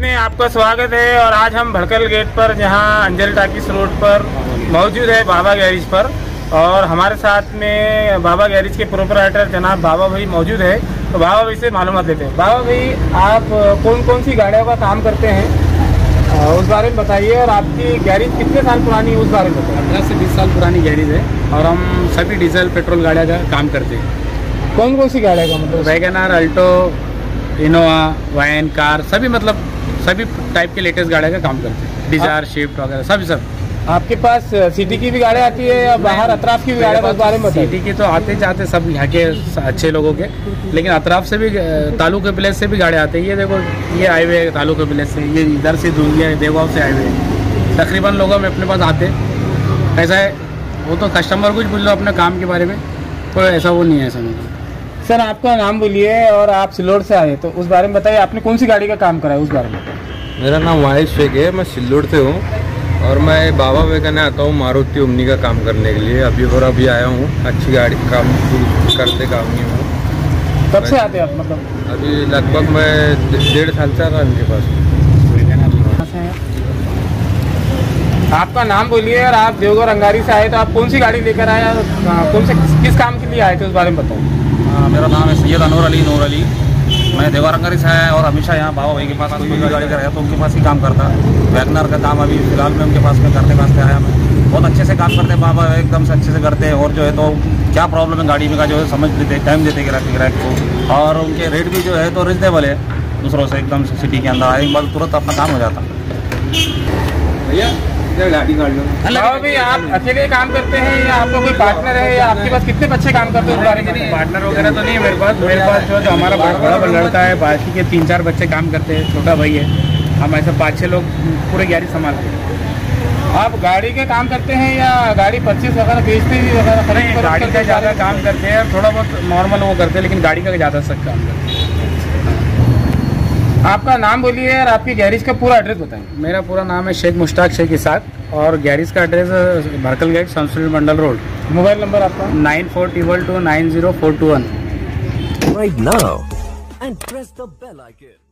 में आपका स्वागत है और आज हम भड़कल गेट पर जहाँ अंजल टाकिस रोड पर मौजूद है बाबा गैरेज पर। और हमारे साथ में बाबा गैरिज के प्रोपराइटर जनाब बाबा भाई मौजूद है। तो बाबा भाई से मालूम लेते हैं। बाबा भाई आप कौन कौन सी गाड़ियों का काम करते हैं? उस बारे में बताइए और आपकी गैरिज कितने साल पुरानी है उस बारे में बताइए। पंद्रह से बीस साल पुरानी गैरेज है और हम सभी डीजल पेट्रोल गाड़ियों का काम करते हैं। कौन कौन सी गाड़ियों का मतलब? WagonR Alto Innova van car सभी मतलब सभी टाइप के लेटेस्ट गाड़ियों का काम करते हैं। डिज़ायर शिफ्ट वगैरह सभी सब। आपके पास सिटी की भी गाड़ी आती है या बाहर अतराफ की भी गाड़ी बारे में सिटी की तो आते जाते सब यहाँ के अच्छे लोगों के। लेकिन अतराफ से भी तालुक विलेज से भी गाड़ी आते हैं। ये देखो ये हाईवे है तालुक विलेज से ये इधर से दूर देवगांव से हाईवे है। तकरीबन लोग हम अपने पास आते ऐसा है वो तो कस्टमर को ही पूछ लो अपने काम के बारे में कोई ऐसा वो नहीं है ऐसा सर आपका नाम बोलिए और आप सिल्लोड से आए तो उस बारे में बताइए आपने कौन सी गाड़ी का काम करा है उस बारे में? मेरा नाम वाहिद शेख है मैं सिल्लोड से हूँ और मैं बाबा वेगने आता हूँ मारुति उमनी का काम करने के लिए। अभी और अभी आया हूँ अच्छी गाड़ी काम करते काम ही हूँ। कब से आते हैं आप मतलब? अभी लगभग मैं डेढ़ साल से आ रहा उनके पास। आपका नाम बोलिए और आप देवगढ़ रंगारी से आए तो आप कौन सी गाड़ी लेकर आए और कौन से किस काम के लिए आए थे उस बारे में बताओ। मेरा नाम है सैयद अनवर अली नूर अली। मैं देवारंगारी से आया और हमेशा यहाँ बाबा भाई के पास कोई भी गाड़ी का रहा तो उनके पास ही काम करता। वैगनर का काम अभी फ़िलहाल में उनके पास में करते वास्ते आया मैं। बहुत अच्छे से काम करते हैं बाबा, एकदम से अच्छे से करते हैं। और जो है तो क्या प्रॉब्लम है गाड़ी में का जो है समझ लेते टाइम देते ग्राहक ग्राहक को। और उनके रेट भी जो है तो रिजनेबल है। दूसरों से एकदम सिटी के अंदर आए बार तुरंत अपना काम हो जाता। भैया गाड़ी काट लो। भाई आप अकेले काम करते हैं या आपका कोई पार्टनर है या आपके पास कितने बच्चे काम करते हैं उस बारे में पार्टनर वगैरह तो नहीं है मेरे पास। मेरे पास जो तो हमारा बड़ा बड़ा लड़का है बाकी के तीन चार बच्चे काम करते हैं छोटा भाई है। हम ऐसे पाँच छः लोग पूरे गाड़ी संभालते हैं। आप गाड़ी के काम करते हैं या गाड़ी परचेज वगैरह बेचते हैं वगैरह गाड़ी का ज़्यादा काम करते हैं थोड़ा बहुत नॉर्मल वो करते हैं लेकिन गाड़ी का ज़्यादा सब काम करते हैं। आपका नाम बोलिए और आपकी गैरेज का पूरा एड्रेस बताएँ। मेरा पूरा नाम है शेख मुश्ताक शेख इसाक और गैरेज का address Bharkal gate Sansad Mandal road. Mobile number आपका? Nine four triple two nine zero four two one. Right now and press the bell icon.